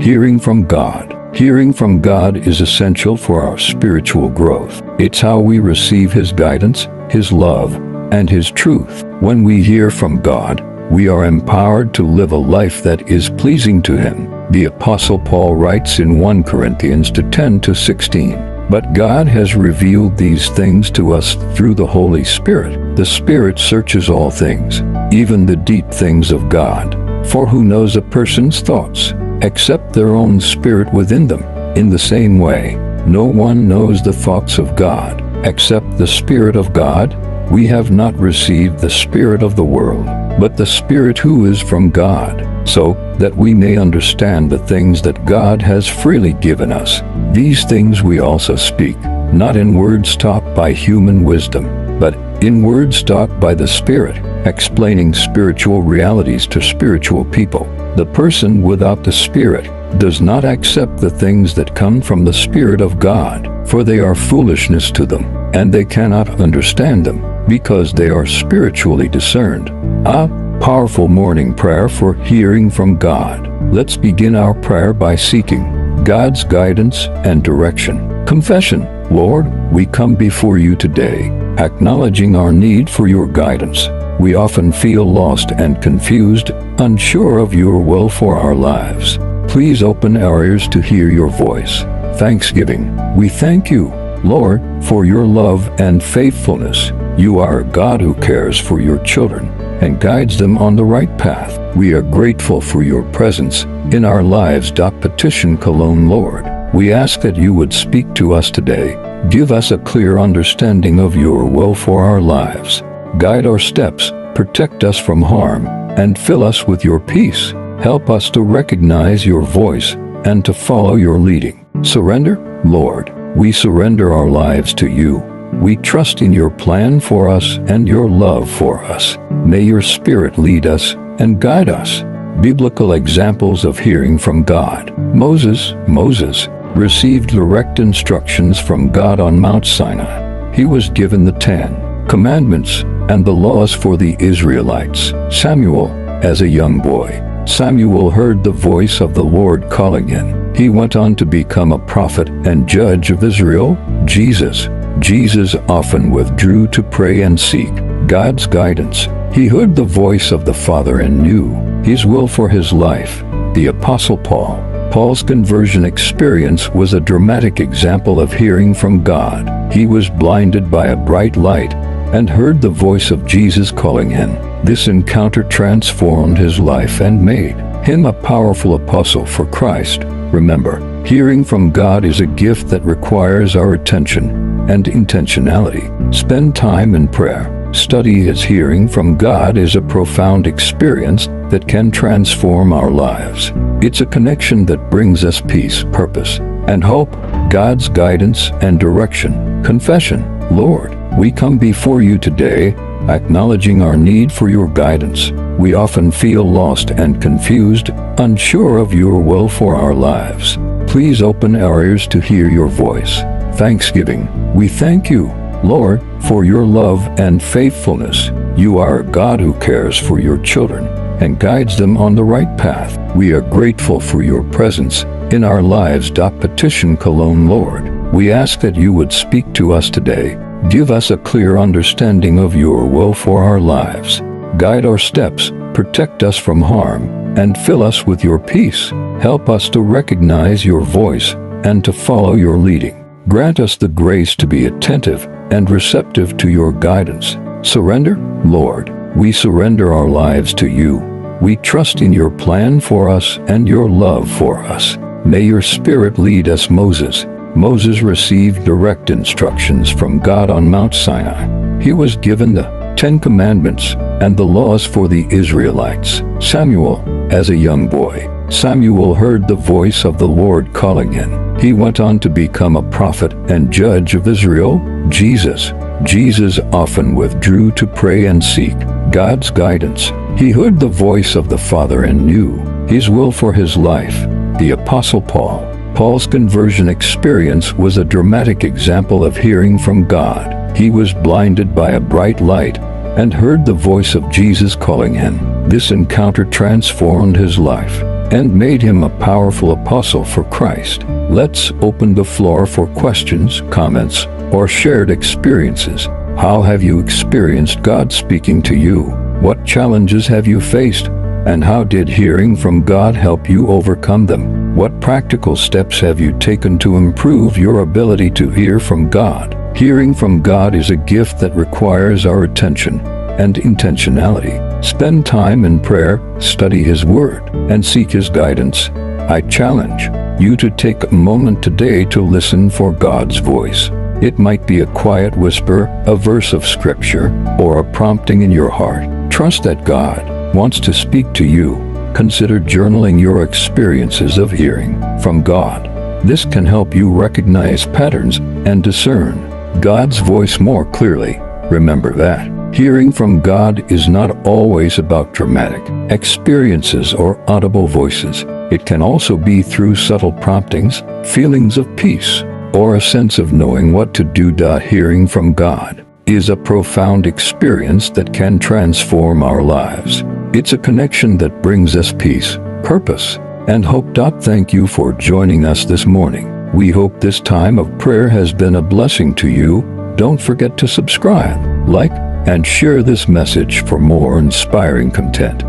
Hearing from God. Hearing from God is essential for our spiritual growth. It's how we receive His guidance, His love, and His truth. When we hear from God, we are empowered to live a life that is pleasing to Him. The Apostle Paul writes in 1 Corinthians 10 to 16. But God has revealed these things to us through the Holy Spirit. The Spirit searches all things, even the deep things of God. For who knows a person's thoughts, except their own spirit within them? In the same way, no one knows the thoughts of God, except the Spirit of God. We have not received the Spirit of the world, but the Spirit who is from God, so that we may understand the things that God has freely given us. These things we also speak, not in words taught by human wisdom, but in words taught by the Spirit, explaining spiritual realities to spiritual people. The person without the Spirit does not accept the things that come from the Spirit of God, for they are foolishness to them, and they cannot understand them, because they are spiritually discerned. A powerful morning prayer for hearing from God. Let's begin our prayer by seeking God's guidance and direction. Confession. Lord, we come before you today, acknowledging our need for your guidance. We often feel lost and confused, unsure of your will for our lives. Please open our ears to hear your voice. Thanksgiving. We thank you, Lord, for your love and faithfulness. You are a God who cares for your children and guides them on the right path. We are grateful for your presence in our lives. Petition Cologne Lord. We ask that you would speak to us today. Give us a clear understanding of your will for our lives. Guide our steps, protect us from harm, and fill us with your peace. Help us to recognize your voice and to follow your leading. Surrender, Lord. We surrender our lives to you. We trust in your plan for us and your love for us. May your Spirit lead us and guide us. Biblical examples of hearing from God. Moses, Moses, received direct instructions from God on Mount Sinai. He was given the Ten Commandments and the laws for the Israelites. Samuel, as a young boy, Samuel heard the voice of the Lord calling him. He went on to become a prophet and judge of Israel. Jesus, Jesus often withdrew to pray and seek God's guidance. He heard the voice of the Father and knew his will for his life. The Apostle Paul. Paul's conversion experience was a dramatic example of hearing from God. He was blinded by a bright light and heard the voice of Jesus calling him. This encounter transformed his life and made him a powerful apostle for Christ. Remember, hearing from God is a gift that requires our attention and intentionality. Spend time in prayer. Study His hearing from God is a profound experience that can transform our lives. It's a connection that brings us peace, purpose, and hope, God's guidance and direction. Confession. Lord, we come before you today, acknowledging our need for your guidance. We often feel lost and confused, unsure of your will for our lives. Please open our ears to hear your voice. Thanksgiving. We thank you, Lord, for your love and faithfulness. You are a God who cares for your children and guides them on the right path. We are grateful for your presence in our lives. Petition Cologne Lord. We ask that you would speak to us today. Give us a clear understanding of your will for our lives. Guide our steps, protect us from harm, and fill us with your peace. Help us to recognize your voice and to follow your leading. Grant us the grace to be attentive and receptive to your guidance. Surrender, Lord. We surrender our lives to you. We trust in your plan for us and your love for us. May your Spirit lead us, Moses. Moses received direct instructions from God on Mount Sinai. He was given the Ten Commandments and the laws for the Israelites. Samuel, as a young boy, Samuel heard the voice of the Lord calling him. He went on to become a prophet and judge of Israel, Jesus. Jesus often withdrew to pray and seek God's guidance. He heard the voice of the Father and knew his will for his life. The Apostle Paul. Paul's conversion experience was a dramatic example of hearing from God. He was blinded by a bright light and heard the voice of Jesus calling him. This encounter transformed his life. and made him a powerful apostle for Christ. Let's open the floor for questions, comments, or shared experiences. How have you experienced God speaking to you? What challenges have you faced? And how did hearing from God help you overcome them? What practical steps have you taken to improve your ability to hear from God? Hearing from God is a gift that requires our attention and intentionality. Spend time in prayer, study His Word, and seek His guidance. I challenge you to take a moment today to listen for God's voice. It might be a quiet whisper, a verse of Scripture, or a prompting in your heart. Trust that God wants to speak to you, consider journaling your experiences of hearing from God. This can help you recognize patterns and discern God's voice more clearly. Remember that. Hearing from God is not always about dramatic experiences or audible voices. It can also be through subtle promptings, feelings of peace, or a sense of knowing what to do. Hearing from God is a profound experience that can transform our lives. It's a connection that brings us peace, purpose, and hope. Thank you for joining us this morning. We hope this time of prayer has been a blessing to you. Don't forget to subscribe, like, and share this message for more inspiring content.